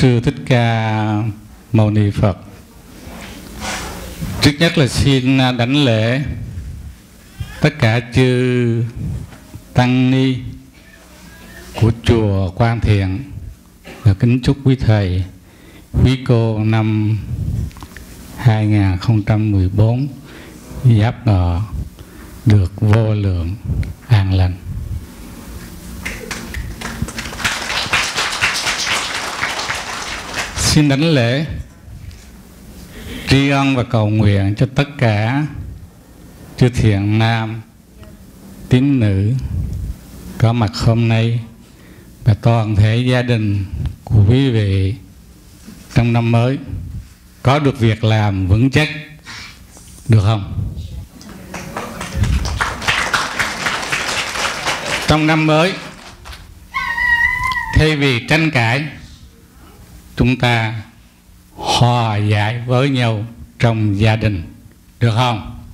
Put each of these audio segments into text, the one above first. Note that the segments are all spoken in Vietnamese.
Sư Thích Ca Mâu Ni Phật. Trước nhất là xin à, đánh lễ tất cả chư tăng ni của chùa Quan Thiện và kính chúc quý thầy, quý cô năm 2014 giáp ngọ được vô lượng an lành. Xin đánh lễ tri ân và cầu nguyện cho tất cả chư thiện nam, tín nữ có mặt hôm nay và toàn thể gia đình của quý vị trong năm mới. Có được việc làm vững chắc, được không? Trong năm mới, thay vì tranh cãi chúng ta hòa giải với nhau trong gia đình, được không?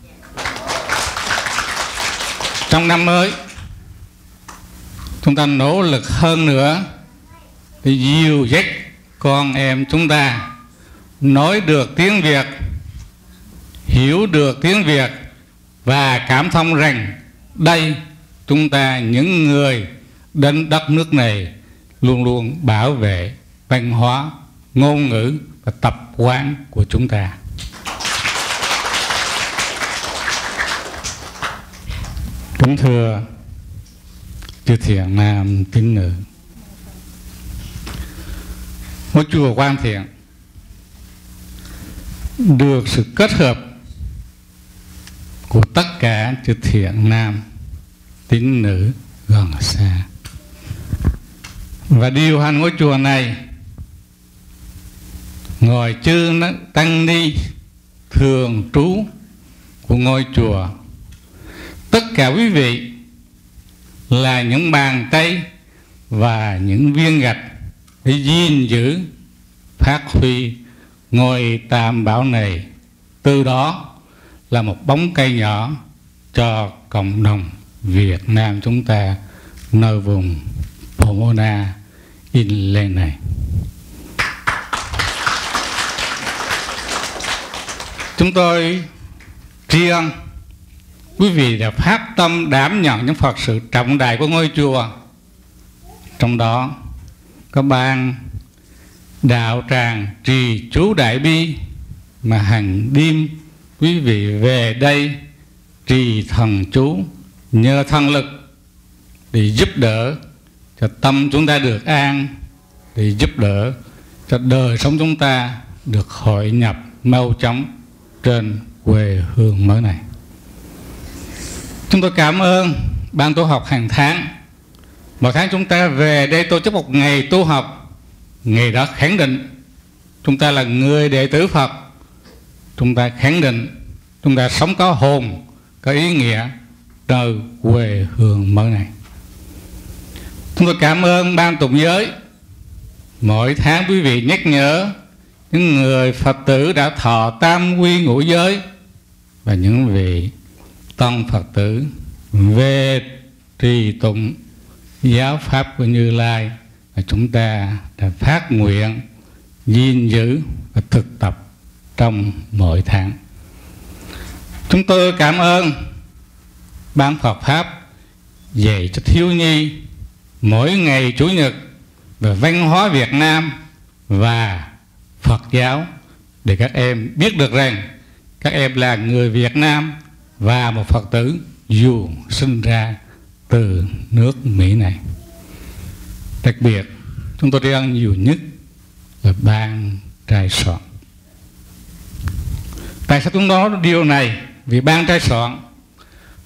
Trong năm mới, chúng ta nỗ lực hơn nữa để dìu dắt con em chúng ta nói được tiếng việt, hiểu được tiếng việt và cảm thông rằng đây, chúng ta những người đến đất nước này luôn luôn bảo vệ văn hóa, ngôn ngữ và tập quán của chúng ta. Kính thưa chư thiện nam tín nữ ngôi chùa quan thiện được sự kết hợp của tất cả chư thiện nam tín nữ gần xa. Và điều hành ngôi chùa này ngồi chư tăng ni, thường trú của ngôi chùa tất cả quý vị là những bàn tay và những viên gạch để gìn giữ, phát huy ngôi tam bảo này từ đó là một bóng cây nhỏ cho cộng đồng Việt Nam chúng ta nơi vùng Pomona Inland này. Chúng tôi tri ân quý vị đã phát tâm đảm nhận những Phật sự trọng đại của ngôi chùa. Trong đó có ban đạo tràng trì chú đại bi mà hàng đêm quý vị về đây trì thần chú nhờ thần lực để giúp đỡ cho tâm chúng ta được an, để giúp đỡ cho đời sống chúng ta được hội nhập mau chóng trên quê hương mới này. Chúng tôi cảm ơn ban tu học hàng tháng. Mỗi tháng chúng ta về đây tổ chức một ngày tu học. Ngày đó khẳng định chúng ta là người đệ tử phật. Chúng ta khẳng định chúng ta sống có hồn, có ý nghĩa nơi quê hương mới này. Chúng tôi cảm ơn ban tụng giới. Mỗi tháng quý vị nhắc nhở những người phật tử đã thọ tam quy ngũ giới và những vị tăng phật tử về trì tụng giáo pháp của như lai và chúng ta đã phát nguyện, gìn giữ và thực tập trong mỗi tháng. Chúng tôi cảm ơn ban Phật pháp dạy cho thiếu nhi mỗi ngày chủ nhật về văn hóa Việt Nam và Phật giáo để các em biết được rằng các em là người Việt Nam và một Phật tử dù sinh ra từ nước Mỹ này. Đặc biệt, chúng tôi đi ăn nhiều nhất là ban trai soạn. Tại sao chúng nói điều này? Vì ban trai soạn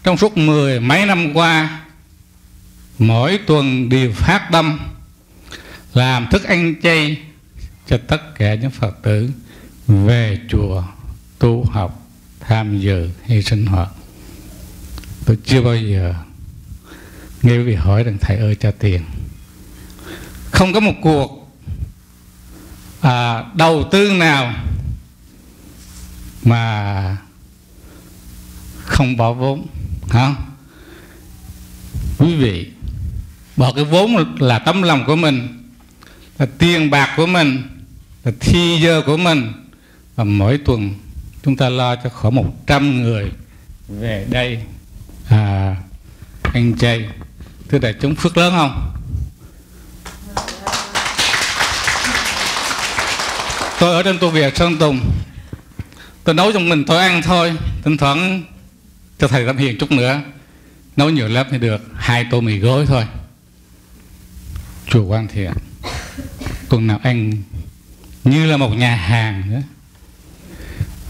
trong suốt mười mấy năm qua mỗi tuần đều phát tâm làm thức ăn chay cho tất cả những Phật tử về chùa tu học tham dự hay sinh hoạt tôi chưa bao giờ nghe quý vị hỏi rằng thầy ơi cho tiền. Không có một cuộc à, đầu tư nào mà không bỏ vốn hả? Quý vị bỏ cái vốn là tấm lòng của mình là tiền bạc của mình thi giờ của mình và mỗi tuần chúng ta lo cho khoảng 100 người về đây. À, ăn chay. Thưa đại chúng phước lớn không? Tôi ở trên tu viện sơn tùng. Tôi nấu cho mình tôi ăn thôi. Thỉnh thoảng cho thầy Tâm Hiền chút nữa. Nấu nhiều lớp thì được hai tô mì gói thôi. Chùa Quan Thiện. Tuần nào ăn như là một nhà hàng nữa.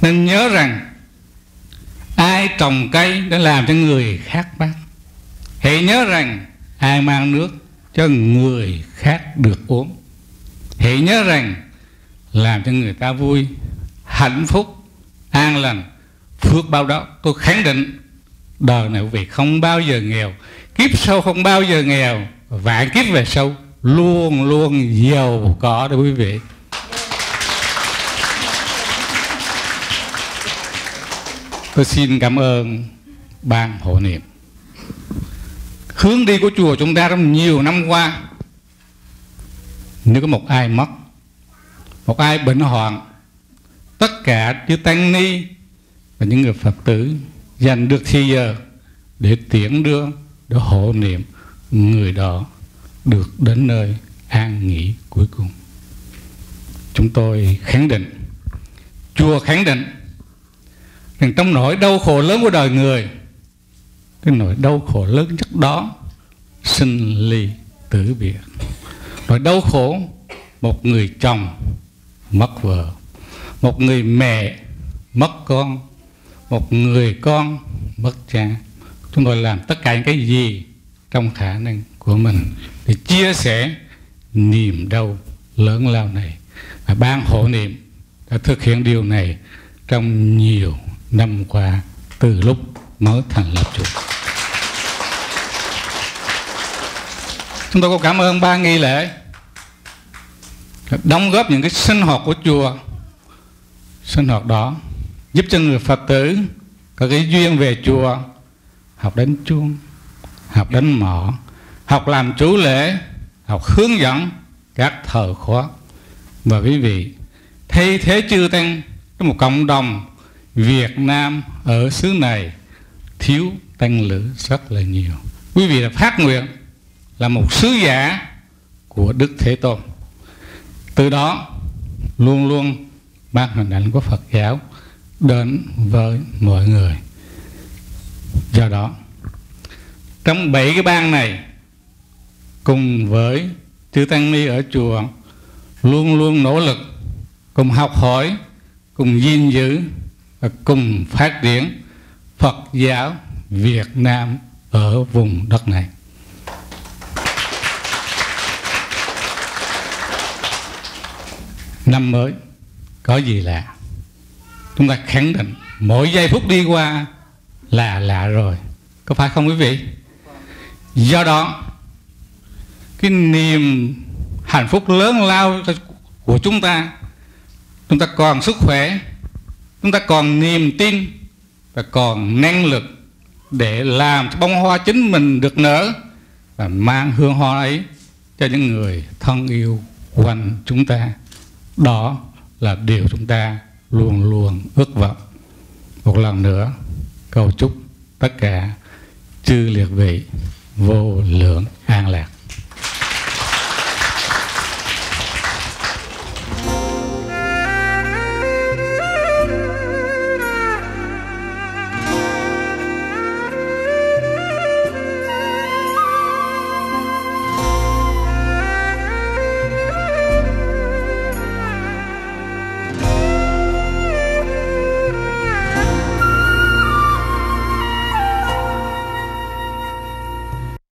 Nên nhớ rằng, ai trồng cây để làm cho người khác bác. Hãy nhớ rằng, ai mang nước cho người khác được uống. Hãy nhớ rằng, làm cho người ta vui, hạnh phúc, an lành, phước bao đó. Tôi khẳng định, đời này quý vị không bao giờ nghèo. Kiếp sau không bao giờ nghèo, vạn kiếp về sau luôn luôn giàu có đó quý vị. Tôi xin cảm ơn ban hộ niệm. Hướng đi của chùa chúng ta trong nhiều năm qua, nếu có một ai mất, một ai bệnh hoạn, tất cả chư tăng ni và những người phật tử dành được thì giờ để tiễn đưa, để hộ niệm người đó được đến nơi an nghỉ cuối cùng. Chúng tôi khẳng định chùa khẳng định rằng trong nỗi đau khổ lớn của đời người. Cái nỗi đau khổ lớn nhất đó sinh ly tử biệt. Nỗi đau khổ, một người chồng mất vợ, một người mẹ mất con, một người con mất cha. Chúng tôi làm tất cả những cái gì trong khả năng của mình để chia sẻ niềm đau lớn lao này. Và ban hộ niệm đã thực hiện điều này trong nhiều năm qua, từ lúc mới thành lập chùa chúng tôi có cảm ơn ba nghi lễ đóng góp những cái sinh hoạt của chùa. Sinh hoạt đó giúp cho người phật tử có cái duyên về chùa, học đánh chuông, học đánh mõ học làm chủ lễ, học hướng dẫn các thờ khóa. Và quý vị, thay thế chư tăng trong một cộng đồng Việt Nam ở xứ này thiếu tăng lữ rất là nhiều. Quý vị là phát nguyện là một sứ giả của Đức Thế Tôn. Từ đó, luôn luôn ban hình ảnh của Phật giáo đến với mọi người. Do đó, trong bảy cái ban này, cùng với chư tăng ni ở chùa, luôn luôn nỗ lực cùng học hỏi, cùng gìn giữ và cùng phát triển Phật giáo Việt Nam ở vùng đất này. Năm mới, có gì lạ? Chúng ta khẳng định mỗi giây phút đi qua là lạ rồi. Có phải không quý vị? Do đó, cái niềm hạnh phúc lớn lao của chúng ta chúng ta còn sức khỏe chúng ta còn niềm tin và còn năng lực để làm cho bông hoa chính mình được nở và mang hương hoa ấy cho những người thân yêu quanh chúng ta. Đó là điều chúng ta luôn luôn ước vọng. Một lần nữa, cầu chúc tất cả chư liệt vị vô lượng an lạc.